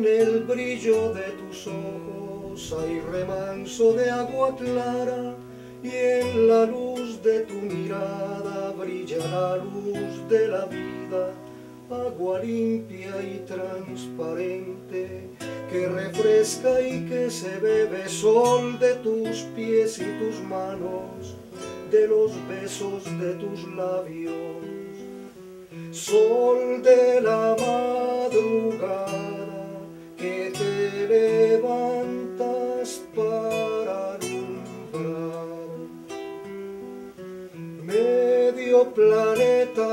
En el brillo de tus ojos hay remanso de agua clara y en la luz de tu mirada brilla la luz de la vida, agua limpia y transparente que refresca y que se bebe sol de tus pies y tus manos, de los besos de tus labios, sol de la madrugada que te levantas para alumbrar medio planeta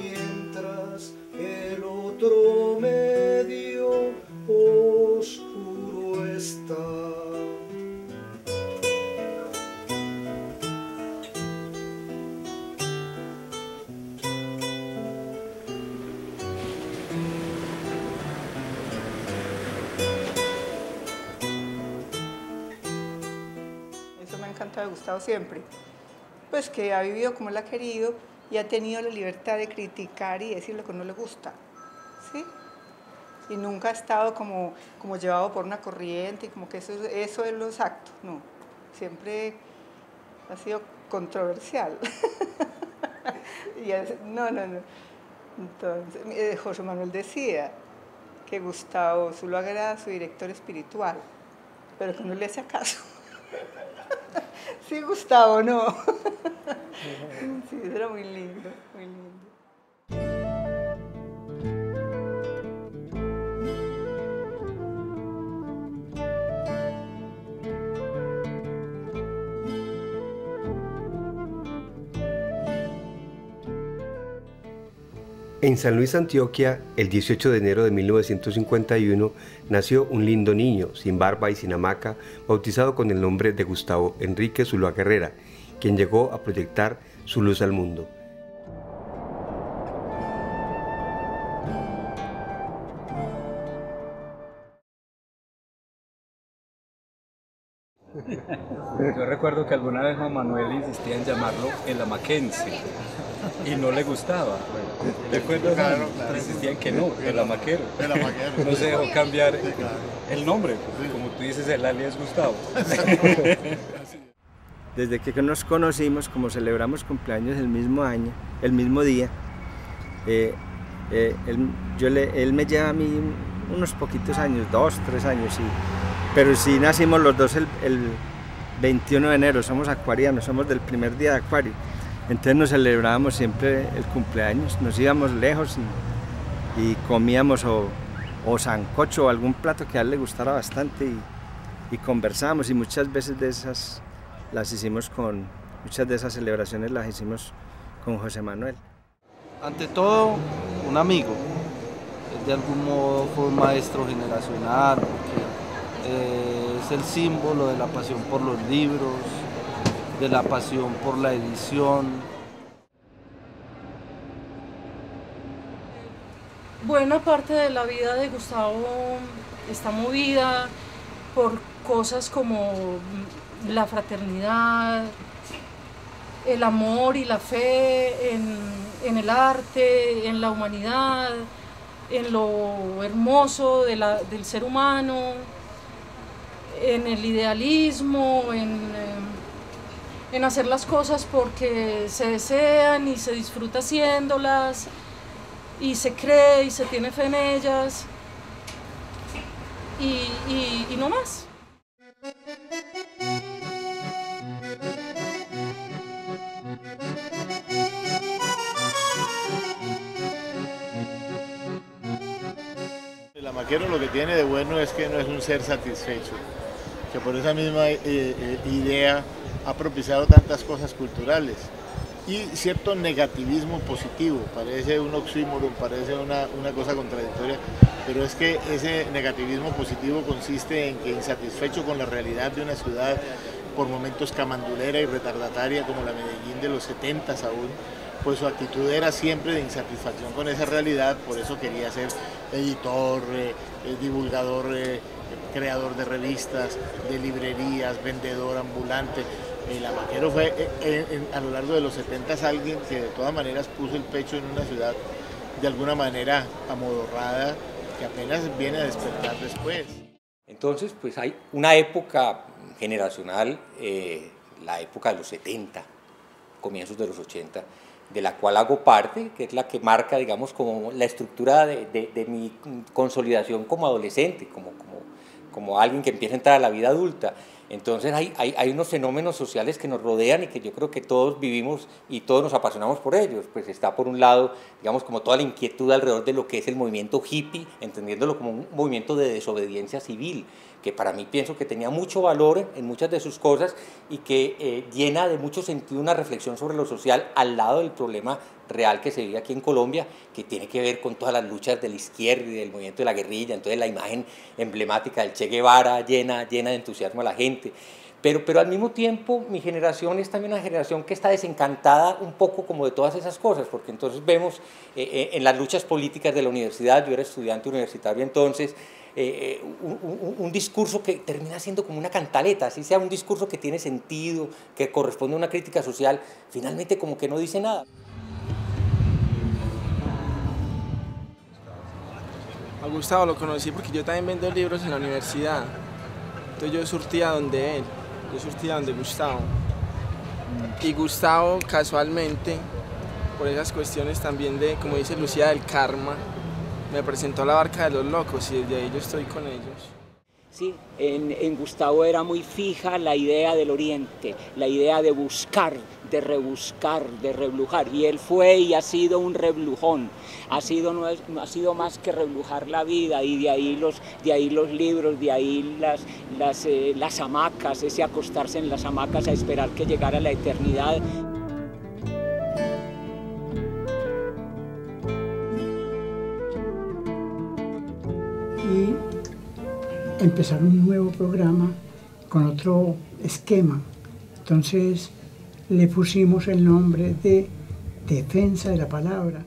mientras el otro medio oscuro está. Gustavo siempre. Pues que ha vivido como él ha querido y ha tenido la libertad de criticar y decir lo que no le gusta. ¿Sí? Y nunca ha estado como, como llevado por una corriente y como que eso, eso es lo exacto. No. Siempre ha sido controversial. y no, no, no. Entonces, eh, José Manuel decía que Gustavo Zuluaga era su director espiritual, pero que no le hacía caso. Sí, Gustavo, no. Sí, era muy lindo, muy lindo. En San Luis, Antioquia, el 18 de enero de 1951, nació un lindo niño, sin barba y sin hamaca, bautizado con el nombre de Gustavo Enrique Zuluaga Herrera, quien llegó a proyectar su luz al mundo. Recuerdo que alguna vez Juan Manuel insistía en llamarlo el amaquense y no le gustaba. ¿Recuerdas? Claro, claro. Insistía en que no, el amaquero. El amaquero. No se dejó cambiar Sí, claro. el nombre. Como tú dices, el alias Gustavo. Desde que nos conocimos, como celebramos cumpleaños el mismo año, el mismo día, eh, eh, él, yo le- él me lleva a mí unos poquitos años, dos, tres años, sí. Pero sí nacimos los dos el, el 21 de enero, somos acuarianos, somos del primer día de acuario. Entonces nos celebrábamos siempre el cumpleaños, nos íbamos lejos y, comíamos o, o sancocho o algún plato que a él le gustara bastante y, y conversábamos y muchas veces de esas las hicimos con, muchas de esas celebraciones las hicimos con José Manuel. Ante todo, un amigo. De algún modo fue un maestro generacional, eh, es el símbolo de la pasión por los libros, de la pasión por la edición. Buena parte de la vida de Gustavo está movida por cosas como la fraternidad, el amor y la fe en, el arte, en la humanidad, en lo hermoso del ser humano, en el idealismo, en, eh, en hacer las cosas porque se desean y se disfruta haciéndolas y se cree y se tiene fe en ellas y, y- y no más. El amaquero lo que tiene de bueno es que no es un ser satisfecho, que por esa misma eh, eh, idea ha propiciado tantas cosas culturales y cierto negativismo positivo, parece un oxímoron, parece una, una cosa contradictoria, pero es que ese negativismo positivo consiste en que insatisfecho con la realidad de una ciudad por momentos camandulera y retardataria como la Medellín de los 70 aún, pues su actitud era siempre de insatisfacción con esa realidad, por eso quería ser editor, eh, eh, divulgador, creador de revistas, de librerías, vendedor ambulante. El amaquero fue eh, eh, en- a lo largo de los 70 alguien que de todas maneras puso el pecho en una ciudad de alguna manera amodorrada, que apenas viene a despertar después. Entonces, pues hay una época generacional, eh, la época de los 70, comienzos de los 80, de la cual hago parte, que es la que marca, digamos, como la estructura de, de, mi consolidación como adolescente, como, como, como alguien que empieza a entrar a la vida adulta. Entonces hay, hay, hay, unos fenómenos sociales que nos rodean y que yo creo que todos vivimos y todos nos apasionamos por ellos. Pues está por un lado, digamos, como toda la inquietud alrededor de lo que es el movimiento hippie, entendiéndolo como un movimiento de desobediencia civil, que para mí pienso que tenía mucho valor en muchas de sus cosas y que eh, llena de mucho sentido una reflexión sobre lo social al lado del problema real que se vive aquí en Colombia, que tiene que ver con todas las luchas de la izquierda y del movimiento de la guerrilla, entonces la imagen emblemática del Che Guevara llena, llena de entusiasmo a la gente. Pero, pero al mismo tiempo mi generación es también una generación que está desencantada un poco como de todas esas cosas, porque entonces vemos eh, eh, en las luchas políticas de la universidad, yo era estudiante universitario entonces, eh, un, un, discurso que termina siendo como una cantaleta, así sea un discurso que tiene sentido, que corresponde a una crítica social, finalmente como que no dice nada. A Gustavo lo conocí porque yo también vendo libros en la universidad. Entonces yo surtía donde él, yo surtía donde Gustavo. Y Gustavo casualmente, por esas cuestiones también de, como dice Lucía, del karma, me presentó a la barca de los locos y desde ahí yo estoy con ellos. Sí, en, en, Gustavo era muy fija la idea del oriente, la idea de buscar, de rebuscar, de reblujar. Y él fue y ha sido un reblujón, ha sido, no ha sido más que reblujar la vida y de ahí los, de ahí los libros, de ahí las, las, eh, las hamacas, ese acostarse en las hamacas a esperar que llegara la eternidad. Empezar un nuevo programa con otro esquema. Entonces le pusimos el nombre de Defensa de la Palabra.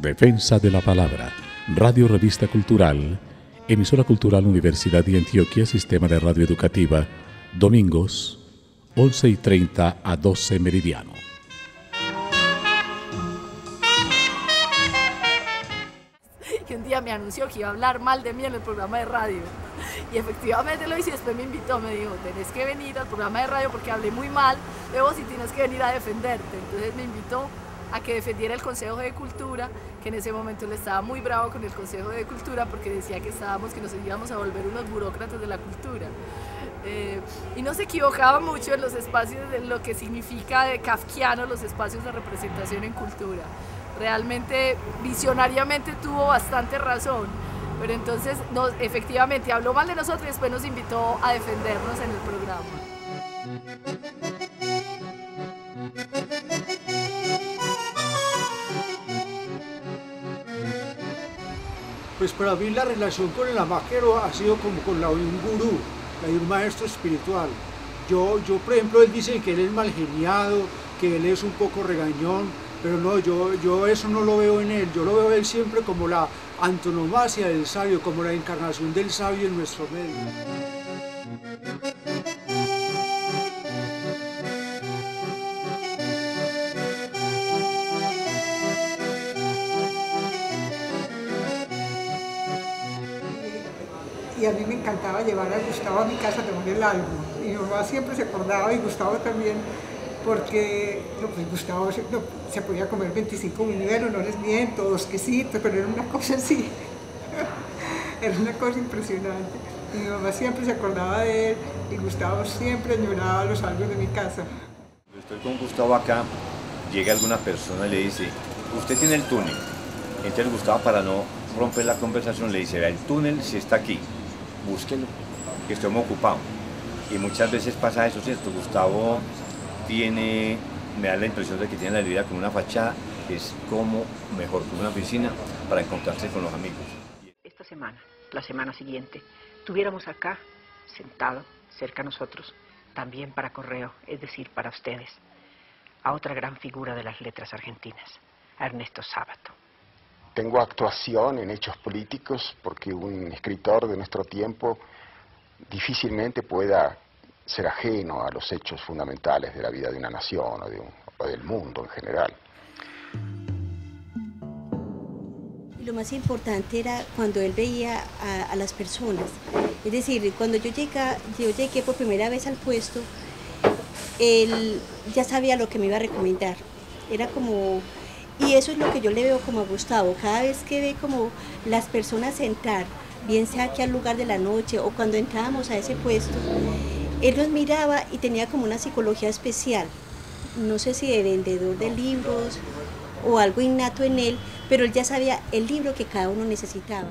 Defensa de la Palabra, Radio Revista Cultural, emisora cultural Universidad de Antioquia, Sistema de Radio Educativa, domingos, 11 y 30 a 12 meridiano. Me anunció que iba a hablar mal de mí en el programa de radio. Y efectivamente lo hice después me invitó, me dijo, tenés que venir al programa de radio porque hablé muy mal de vos y tienes que venir a defenderte. Entonces me invitó a que defendiera el Consejo de Cultura, que en ese momento le estaba muy bravo con el Consejo de Cultura porque decía que estábamos, que nos íbamos a volver unos burócratas de la cultura. Eh, y no se equivocaba mucho en los espacios de lo que significa de kafkiano los espacios de representación en cultura realmente visionariamente tuvo bastante razón. Pero entonces, nos, efectivamente, habló mal de nosotros y después nos invitó a defendernos en el programa. Pues para mí la relación con el amaquero ha sido como con la de un gurú, la de un maestro espiritual. Yo, yo, por ejemplo, él dice que él es mal geniado, que él es un poco regañón, pero no, yo, yo eso no lo veo en él, yo lo veo él siempre como la antonomasia del sabio, como la encarnación del sabio en nuestro medio. y a mí me encantaba llevar a Gustavo a mi casa a tomar el álbum. Y mi mamá siempre se acordaba y Gustavo también porque no, pues Gustavo se, podía comer 25 buñuelos, no les miento, dos quesitos, pero era una cosa así, era una cosa impresionante. mi mamá siempre se acordaba de él y Gustavo siempre añoraba los álbumes de mi casa. Estoy con Gustavo acá, llega alguna persona y le dice, usted tiene el túnel. Entonces Gustavo para no romper la conversación le dice, el túnel si está aquí, búsquelo, que estoy muy ocupado. Y muchas veces pasa eso, ¿cierto? Gustavo tiene, me da la impresión de que tiene la vida como una fachada, es como mejor que una oficina para encontrarse con los amigos. Esta semana, la semana siguiente, tuviéramos acá, sentado, cerca a nosotros, también para correo, es decir, para ustedes, a otra gran figura de las letras argentinas, a Ernesto Sábato. Tengo actuación en hechos políticos porque un escritor de nuestro tiempo difícilmente pueda ser ajeno a los hechos fundamentales de la vida de una nación o, de del mundo en general. Lo más importante era cuando él veía a, las personas. Es decir, cuando yo, llega, yo llegué por primera vez al puesto, él ya sabía lo que me iba a recomendar. Era como y eso es lo que yo le veo como a Gustavo, cada vez que ve como las personas entrar, bien sea aquí al lugar de la noche o cuando entrábamos a ese puesto, él nos miraba y tenía como una psicología especial, no sé si de vendedor de libros o algo innato en él, pero él ya sabía el libro que cada uno necesitaba.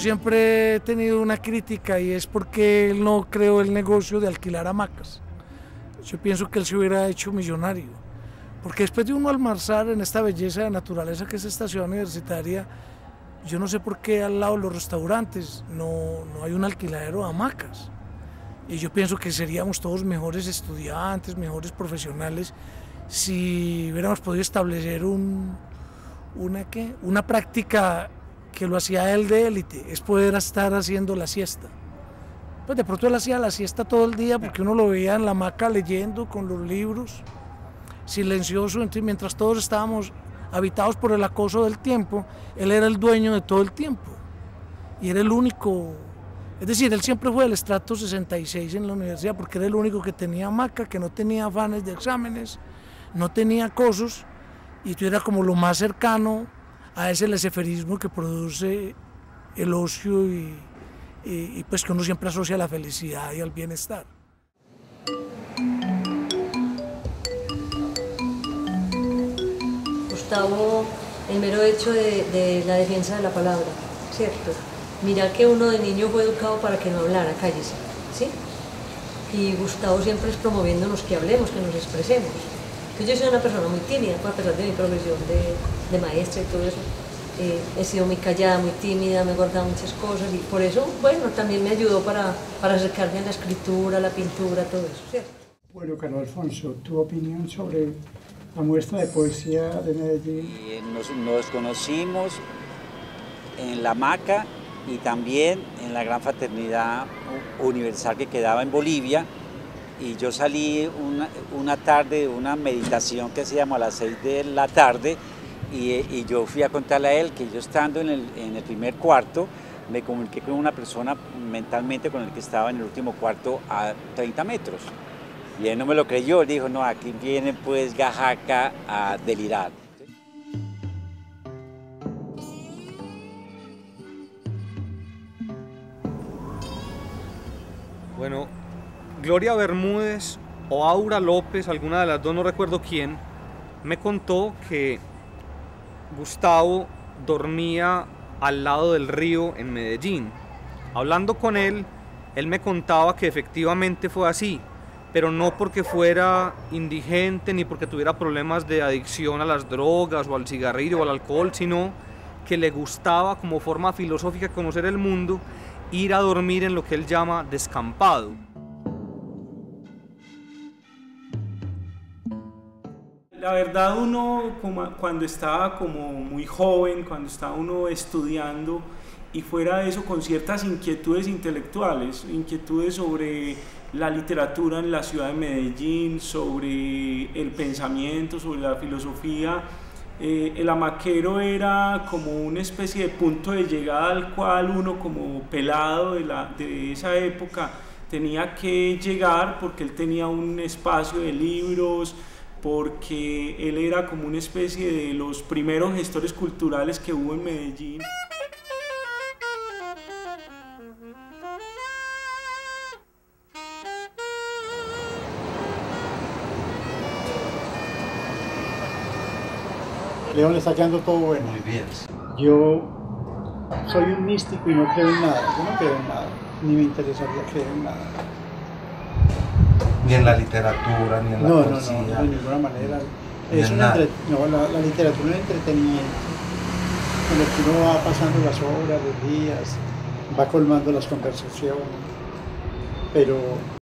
siempre he tenido una crítica y es porque él no creó el negocio de alquilar hamacas. Yo pienso que él se hubiera hecho millonario. Porque después de uno almorzar en esta belleza de naturaleza que es esta ciudad universitaria, yo no sé por qué al lado de los restaurantes no, no hay un alquiladero de hamacas. Y yo pienso que seríamos todos mejores estudiantes, mejores profesionales, si hubiéramos podido establecer un, una, ¿qué? una práctica que lo hacía él de élite, es poder estar haciendo la siesta. Pues de pronto él hacía la siesta todo el día porque uno lo veía en la hamaca leyendo con los libros, silencioso, mientras todos estábamos habitados por el acoso del tiempo, él era el dueño de todo el tiempo y era el único, es decir, él siempre fue del estrato 66 en la universidad porque era el único que tenía hamaca, que no tenía afanes de exámenes, no tenía acosos y tú era como lo más cercano a ese leseferismo que produce el ocio y, y, pues que uno siempre asocia a la felicidad y al bienestar. Gustavo, el mero hecho de, de, la defensa de la palabra, ¿cierto? Mira que uno de niño fue educado para que no hablara, cállese, ¿sí? Y Gustavo siempre es promoviéndonos que hablemos, que nos expresemos. Yo soy una persona muy tímida, a pesar de mi profesión de, de maestra y todo eso. Eh, he sido muy callada, muy tímida, me he guardado muchas cosas y por eso, bueno, también me ayudó para, para acercarme a la escritura, a la pintura, todo eso, ¿cierto? Bueno, Carlos Alfonso, ¿tu opinión sobre la muestra de poesía de Medellín? Nos, nos conocimos en la Maca y también en la gran fraternidad universal que quedaba en Bolivia, y yo salí una, una tarde de una meditación que llamó a las 6 de la tarde y, y, yo fui a contarle a él que yo estando en el, en el primer cuarto me comuniqué con una persona mentalmente con el que estaba en el último cuarto a 30 metros. Y él no me lo creyó, dijo, no, aquí viene pues Gajaca a delirar. Bueno, Gloria Bermúdez o Aura López, alguna de las dos, no recuerdo quién, me contó que Gustavo dormía al lado del río en Medellín. Hablando con él, él me contaba que efectivamente fue así, pero no porque fuera indigente ni porque tuviera problemas de adicción a las drogas o al cigarrillo o al alcohol, sino que le gustaba como forma filosófica conocer el mundo ir a dormir en lo que él llama descampado. la verdad uno cuando estaba como muy joven, cuando estaba uno estudiando y fuera de eso con ciertas inquietudes intelectuales, inquietudes sobre la literatura en la ciudad de Medellín, sobre el pensamiento, sobre la filosofía, eh, el amaquero era como una especie de punto de llegada al cual uno como pelado de, la, de esa época tenía que llegar porque él tenía un espacio de libros, porque él era como una especie de los primeros gestores culturales que hubo en Medellín. León le está quedando todo bueno. Muy bien. Yo soy un místico y no creo en nada. Yo no creo en nada. Ni me interesaría creer en nada ni en la literatura, ni en la no, poesía. No, no, de ninguna manera. Es una no, la, la, literatura es entretenimiento, en el que uno va pasando las horas, los días, va colmando las conversaciones, pero